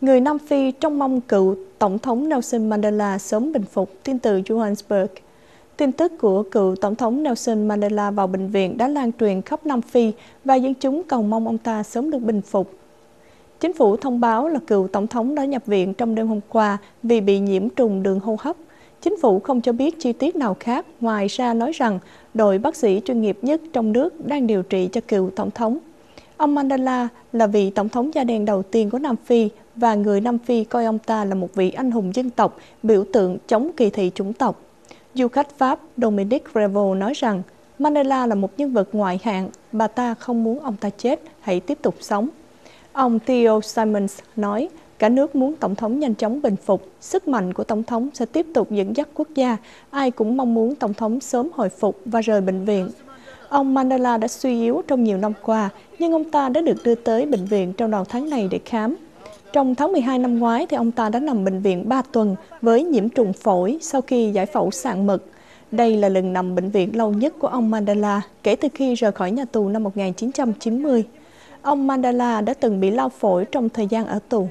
Người Nam Phi trong mong cựu Tổng thống Nelson Mandela sớm bình phục, tin từ Johannesburg. Tin tức của cựu Tổng thống Nelson Mandela vào bệnh viện đã lan truyền khắp Nam Phi và dân chúng cầu mong ông ta sớm được bình phục. Chính phủ thông báo là cựu Tổng thống đã nhập viện trong đêm hôm qua vì bị nhiễm trùng đường hô hấp. Chính phủ không cho biết chi tiết nào khác ngoài ra nói rằng đội bác sĩ chuyên nghiệp nhất trong nước đang điều trị cho cựu Tổng thống. Ông Mandela là vị tổng thống da đen đầu tiên của Nam Phi và người Nam Phi coi ông ta là một vị anh hùng dân tộc, biểu tượng chống kỳ thị chủng tộc. Du khách Pháp Dominic Revo nói rằng Mandela là một nhân vật ngoại hạng, bà ta không muốn ông ta chết, hãy tiếp tục sống. Ông Theo Simons nói, cả nước muốn Tổng thống nhanh chóng bình phục, sức mạnh của Tổng thống sẽ tiếp tục dẫn dắt quốc gia, ai cũng mong muốn Tổng thống sớm hồi phục và rời bệnh viện. Ông Mandela đã suy yếu trong nhiều năm qua, nhưng ông ta đã được đưa tới bệnh viện trong đầu tháng này để khám. Trong tháng 12 năm ngoái, thì ông ta đã nằm bệnh viện 3 tuần với nhiễm trùng phổi sau khi giải phẫu sạn mật. Đây là lần nằm bệnh viện lâu nhất của ông Mandela kể từ khi rời khỏi nhà tù năm 1990. Ông Mandela đã từng bị lao phổi trong thời gian ở tù.